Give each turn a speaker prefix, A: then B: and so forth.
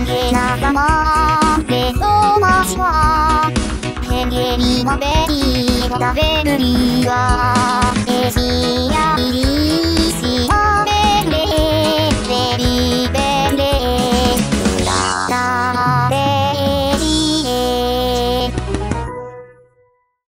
A: へげなさまでとましはへげにまべり食べるりは